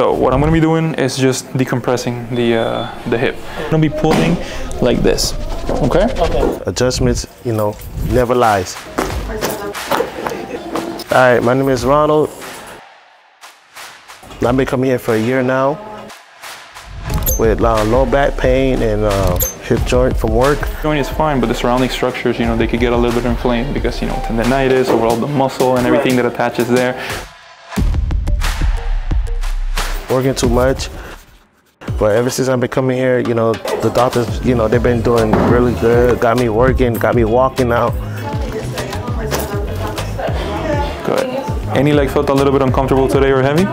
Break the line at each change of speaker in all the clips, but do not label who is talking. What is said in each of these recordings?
So what I'm gonna be doing is just decompressing the uh, the hip. I'm gonna be pulling like this. Okay. Okay?
Adjustments, you know, never lies. All right, my name is Ronald. I've been coming here for a year now with uh, low back pain and uh, hip joint from work.
Joint is fine, but the surrounding structures, you know, they could get a little bit inflamed because you know tendonitis over all the muscle and everything that attaches there.
Working too much. But ever since I've been coming here, you know, the doctors, you know, they've been doing really good. Got me working, got me walking out.
Good. Any leg felt a little bit uncomfortable today or heavy?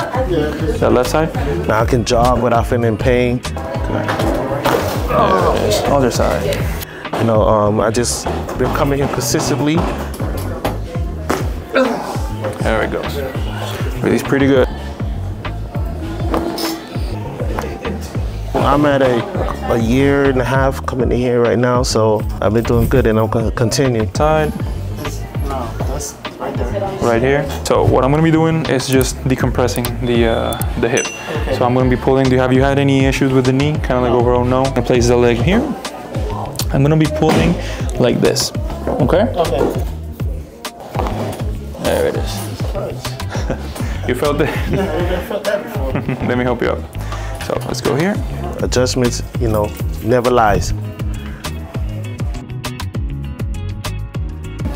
That left side?
Now I can jog without feeling pain.
There it is. Other side.
You know, um, I just been coming here consistently.
There it goes. Release pretty good.
I'm at a, a year and a half coming in here right now, so I've been doing good and I'm gonna continue.
Side. Right there. Right here. So what I'm gonna be doing is just decompressing the uh, the hip. Okay. So I'm gonna be pulling. Do you have you had any issues with the knee? Kind of like overall no. I place the leg here. I'm gonna be pulling like this. Okay.
Okay.
There it is. you felt it? Let me help you out. So let's go here.
Adjustments, you know, never lies.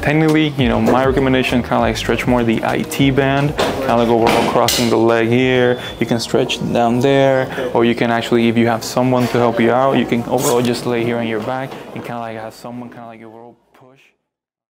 Technically, you know, my recommendation kind of like stretch more the IT band, kind of like overall crossing the leg here. You can stretch down there, or you can actually, if you have someone to help you out, you can overall just lay here on your back and kind of like have someone kind of like overall